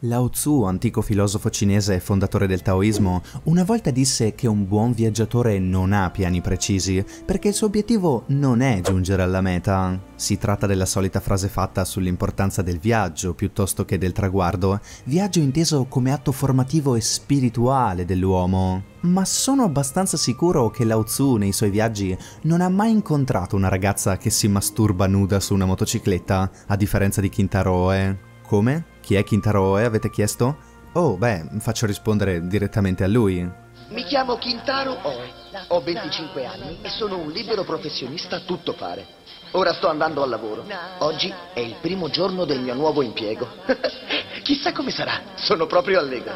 Lao Tzu, antico filosofo cinese e fondatore del taoismo, una volta disse che un buon viaggiatore non ha piani precisi, perché il suo obiettivo non è giungere alla meta. Si tratta della solita frase fatta sull'importanza del viaggio piuttosto che del traguardo, viaggio inteso come atto formativo e spirituale dell'uomo. Ma sono abbastanza sicuro che Lao Tzu nei suoi viaggi non ha mai incontrato una ragazza che si masturba nuda su una motocicletta, a differenza di Kintaro Oe. Come? Chi è Kintaro Oe, avete chiesto? Oh, beh, faccio rispondere direttamente a lui. Mi chiamo Kintaro Oe, ho 25 anni e sono un libero professionista a tutto fare. Ora sto andando al lavoro. Oggi è il primo giorno del mio nuovo impiego. Chissà come sarà, sono proprio allegro.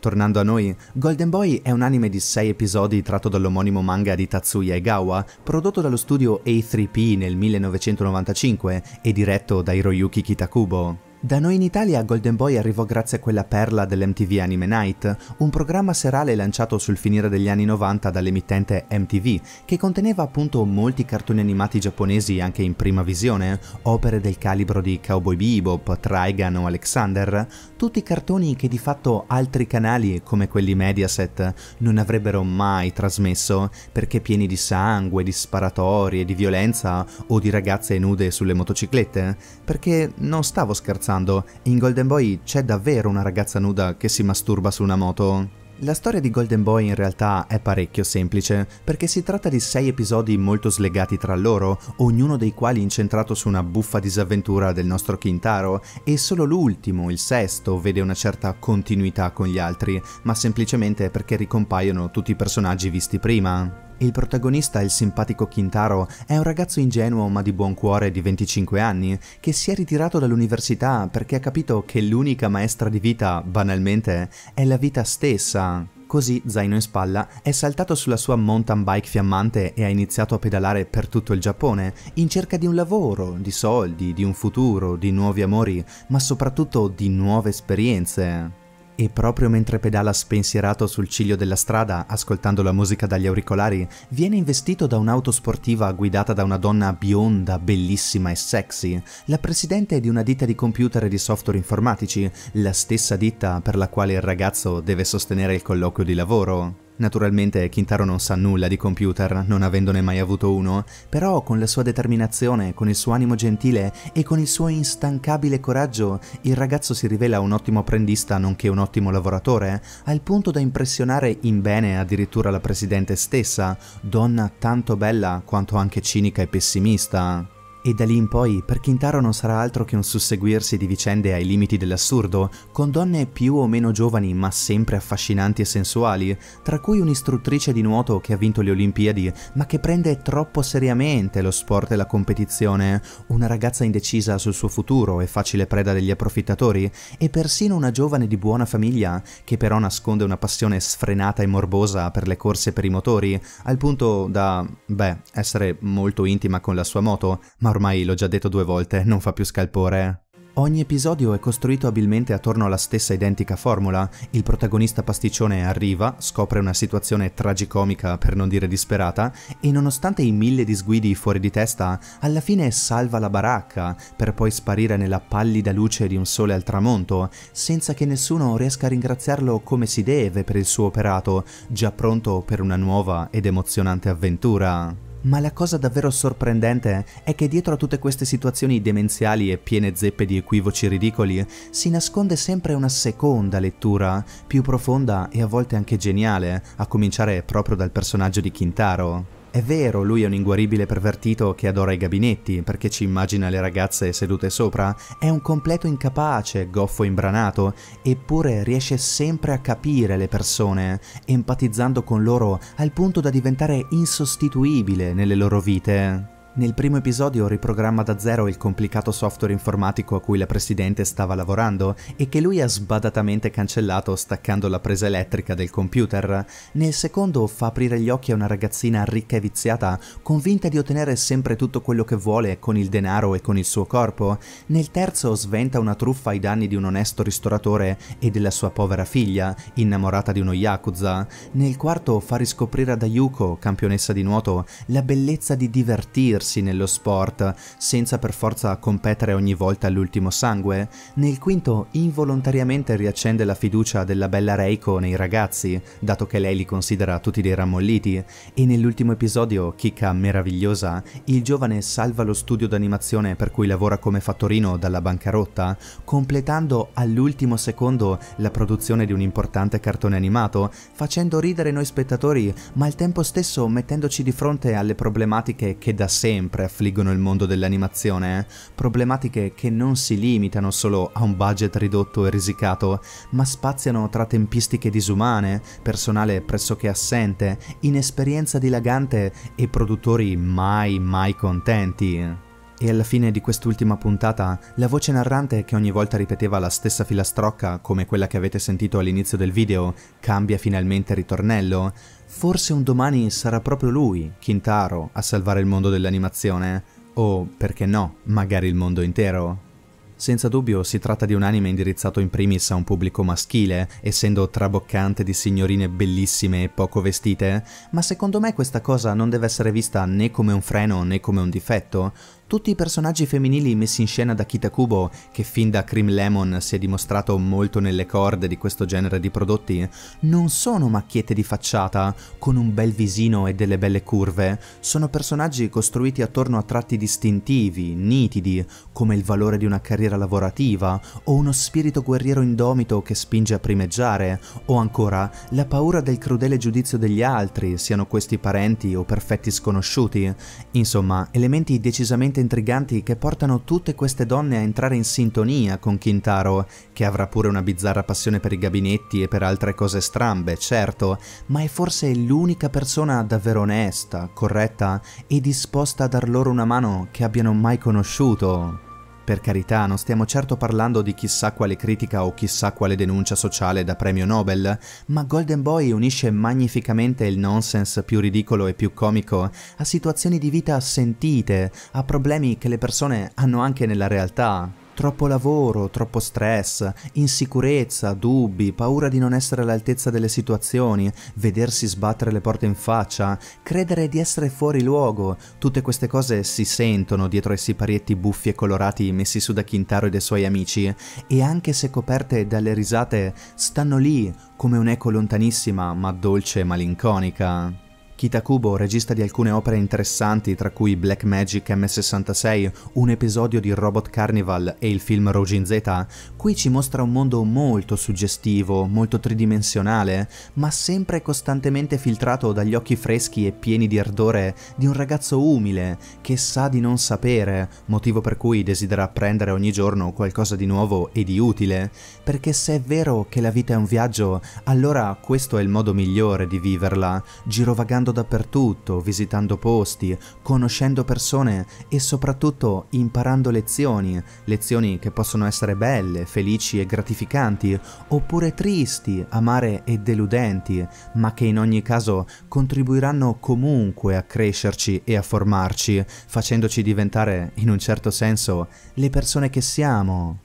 Tornando a noi, Golden Boy è un anime di 6 episodi tratto dall'omonimo manga di Tatsuya Egawa, prodotto dallo studio A3P nel 1995 e diretto da Hiroyuki Kitakubo. Da noi in Italia Golden Boy arrivò grazie a quella perla dell'MTV Anime Night, un programma serale lanciato sul finire degli anni 90 dall'emittente MTV, che conteneva appunto molti cartoni animati giapponesi anche in prima visione, opere del calibro di Cowboy Bebop, Trigun o Alexander, tutti cartoni che di fatto altri canali come quelli Mediaset non avrebbero mai trasmesso, perché pieni di sangue, di sparatori e di violenza o di ragazze nude sulle motociclette, perché non stavo scherzando scherzando, in Golden Boy c'è davvero una ragazza nuda che si masturba su una moto. La storia di Golden Boy in realtà è parecchio semplice, perché si tratta di sei episodi molto slegati tra loro, ognuno dei quali incentrato su una buffa disavventura del nostro Kintaro, e solo l'ultimo, il sesto, vede una certa continuità con gli altri, ma semplicemente perché ricompaiono tutti i personaggi visti prima. Il protagonista, il simpatico Kintaro, è un ragazzo ingenuo ma di buon cuore di 25 anni, che si è ritirato dall'università perché ha capito che l'unica maestra di vita, banalmente, è la vita stessa. Così, zaino in spalla, è saltato sulla sua mountain bike fiammante e ha iniziato a pedalare per tutto il Giappone, in cerca di un lavoro, di soldi, di un futuro, di nuovi amori, ma soprattutto di nuove esperienze. E proprio mentre pedala spensierato sul ciglio della strada, ascoltando la musica dagli auricolari, viene investito da un'auto sportiva guidata da una donna bionda, bellissima e sexy, la presidente di una ditta di computer e di software informatici, la stessa ditta per la quale il ragazzo deve sostenere il colloquio di lavoro. Naturalmente Kintaro non sa nulla di computer, non avendone mai avuto uno, però con la sua determinazione, con il suo animo gentile e con il suo instancabile coraggio, il ragazzo si rivela un ottimo apprendista nonché un ottimo lavoratore, al punto da impressionare in bene addirittura la presidente stessa, donna tanto bella quanto anche cinica e pessimista. E da lì in poi per Kintaro non sarà altro che un susseguirsi di vicende ai limiti dell'assurdo, con donne più o meno giovani ma sempre affascinanti e sensuali, tra cui un'istruttrice di nuoto che ha vinto le Olimpiadi ma che prende troppo seriamente lo sport e la competizione, una ragazza indecisa sul suo futuro e facile preda degli approfittatori, e persino una giovane di buona famiglia che però nasconde una passione sfrenata e morbosa per le corse per i motori, al punto da, beh, essere molto intima con la sua moto, ma ormai l'ho già detto due volte, non fa più scalpore. Ogni episodio è costruito abilmente attorno alla stessa identica formula. Il protagonista pasticcione arriva, scopre una situazione tragicomica per non dire disperata e nonostante i mille disguidi fuori di testa, alla fine salva la baracca per poi sparire nella pallida luce di un sole al tramonto, senza che nessuno riesca a ringraziarlo come si deve per il suo operato, già pronto per una nuova ed emozionante avventura. Ma la cosa davvero sorprendente è che dietro a tutte queste situazioni demenziali e piene zeppe di equivoci ridicoli si nasconde sempre una seconda lettura, più profonda e a volte anche geniale, a cominciare proprio dal personaggio di Kintaro. È vero, lui è un inguaribile pervertito che adora i gabinetti perché ci immagina le ragazze sedute sopra, è un completo incapace, goffo imbranato, eppure riesce sempre a capire le persone, empatizzando con loro al punto da diventare insostituibile nelle loro vite. Nel primo episodio riprogramma da zero il complicato software informatico a cui la Presidente stava lavorando e che lui ha sbadatamente cancellato staccando la presa elettrica del computer. Nel secondo fa aprire gli occhi a una ragazzina ricca e viziata, convinta di ottenere sempre tutto quello che vuole con il denaro e con il suo corpo. Nel terzo sventa una truffa ai danni di un onesto ristoratore e della sua povera figlia, innamorata di uno yakuza. Nel quarto fa riscoprire ad Ayuko, campionessa di nuoto, la bellezza di divertirsi divertirsi nello sport senza per forza competere ogni volta all'ultimo sangue. Nel quinto involontariamente riaccende la fiducia della bella Reiko nei ragazzi, dato che lei li considera tutti dei rammolliti, e nell'ultimo episodio, chicca meravigliosa, il giovane salva lo studio d'animazione per cui lavora come fattorino dalla bancarotta, completando all'ultimo secondo la produzione di un importante cartone animato, facendo ridere noi spettatori, ma al tempo stesso mettendoci di fronte alle problematiche che da sempre affliggono il mondo dell'animazione, problematiche che non si limitano solo a un budget ridotto e risicato, ma spaziano tra tempistiche disumane, personale pressoché assente, inesperienza dilagante e produttori mai mai contenti. E alla fine di quest'ultima puntata, la voce narrante che ogni volta ripeteva la stessa filastrocca, come quella che avete sentito all'inizio del video, cambia finalmente ritornello. Forse un domani sarà proprio lui, Kintaro, a salvare il mondo dell'animazione. O, perché no, magari il mondo intero. Senza dubbio si tratta di un anime indirizzato in primis a un pubblico maschile, essendo traboccante di signorine bellissime e poco vestite, ma secondo me questa cosa non deve essere vista né come un freno né come un difetto, tutti i personaggi femminili messi in scena da Kitakubo, che fin da Cream Lemon si è dimostrato molto nelle corde di questo genere di prodotti, non sono macchiette di facciata, con un bel visino e delle belle curve, sono personaggi costruiti attorno a tratti distintivi, nitidi, come il valore di una carriera lavorativa, o uno spirito guerriero indomito che spinge a primeggiare, o ancora la paura del crudele giudizio degli altri, siano questi parenti o perfetti sconosciuti. Insomma, elementi decisamente intriganti che portano tutte queste donne a entrare in sintonia con Kintaro, che avrà pure una bizzarra passione per i gabinetti e per altre cose strambe, certo, ma è forse l'unica persona davvero onesta, corretta e disposta a dar loro una mano che abbiano mai conosciuto. Per carità, non stiamo certo parlando di chissà quale critica o chissà quale denuncia sociale da premio Nobel, ma Golden Boy unisce magnificamente il nonsense più ridicolo e più comico a situazioni di vita sentite, a problemi che le persone hanno anche nella realtà. Troppo lavoro, troppo stress, insicurezza, dubbi, paura di non essere all'altezza delle situazioni, vedersi sbattere le porte in faccia, credere di essere fuori luogo, tutte queste cose si sentono dietro ai siparietti buffi e colorati messi su da Quintaro e dai suoi amici e anche se coperte dalle risate stanno lì come un'eco lontanissima ma dolce e malinconica. Kitakubo, regista di alcune opere interessanti tra cui Black Magic M66, un episodio di Robot Carnival e il film Rojin Z, qui ci mostra un mondo molto suggestivo, molto tridimensionale, ma sempre costantemente filtrato dagli occhi freschi e pieni di ardore di un ragazzo umile che sa di non sapere, motivo per cui desidera apprendere ogni giorno qualcosa di nuovo e di utile, perché se è vero che la vita è un viaggio, allora questo è il modo migliore di viverla, girovagando andando dappertutto, visitando posti, conoscendo persone e soprattutto imparando lezioni, lezioni che possono essere belle, felici e gratificanti, oppure tristi, amare e deludenti, ma che in ogni caso contribuiranno comunque a crescerci e a formarci, facendoci diventare, in un certo senso, le persone che siamo.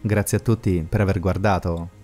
Grazie a tutti per aver guardato.